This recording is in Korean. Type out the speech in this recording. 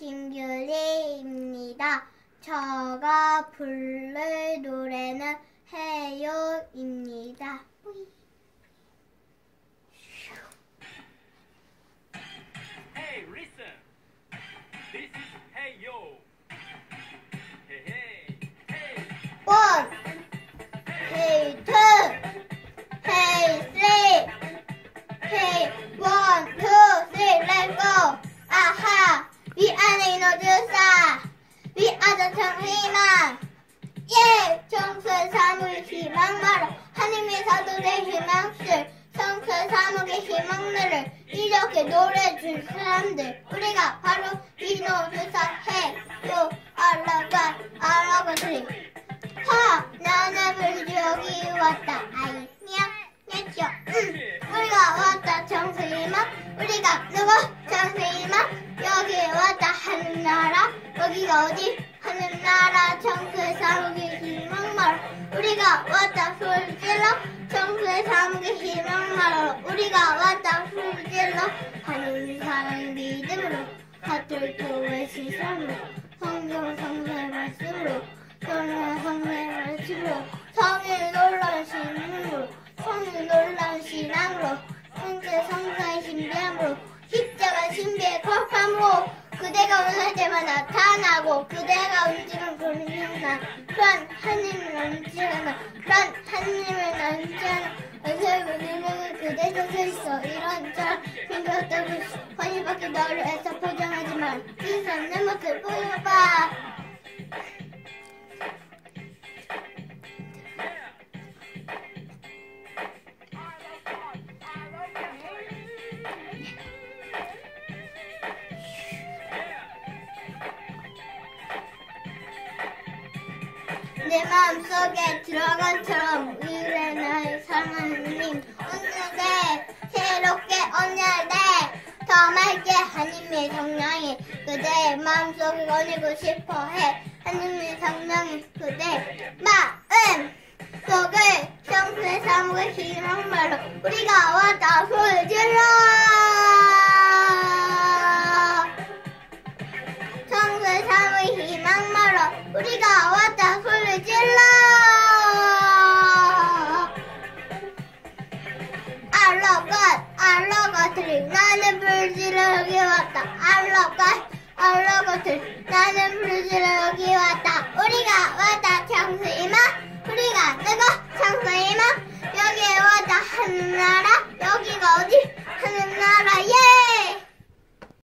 김규리입니다. 저가 부를 노래는 해요입니다. 예, 청소의 사무의 희망 말어. 하나님의 사도의 희망들. 청소의 사무의 희망들을 이렇게 노래 줄 사람들. 우리가 바로 이노주사 해 요. 알라가, 드림. 하 나는 불 여기 왔다 아이냐 했죠 응 우리가 왔다 정수이만 우리가 누구 정수이만 여기 왔다 하늘나라 여기가 어디 정수의 사무의 희망마을 우리가 왔다 소리질러. 정수의 사무의 희망마을 우리가 왔다 소리질러. 하늘 사랑 믿음으로 하늘 교회 시선으로 성경 성서의 말씀으로 성령 성령의 말씀으로 성일 놀라신 힘으로 성일 놀라신 신앙으로 성체 성사의 신비함 나타나고 그대가 움직이는 그런 그런 하나님을 움직이는 그런 하나님을 남지하는 어설픈 능력을 그대 곁에 있어. 이런 저런 생각들을 환희밖에 너를 애써 포장하지만 이 삶의 모습 보여봐 내 마음속에 들어간 처럼 우리의 나의 사랑하는 님 어느새 새롭게 언제대 더 맑게 하나님의 성령이 그대의 마음속에 거니고 싶어해. 하나님의 성령이 그대 마음 속을 성수의 사무의 희망말로 우리가 왔다 소리 질러. 성수의 사무의 희망말로 우리가 왔다 소리 질러. 알러갓 알러갓을 나는 불지러 여기 왔다. 알러갓 알러갓을 나는 불지러 여기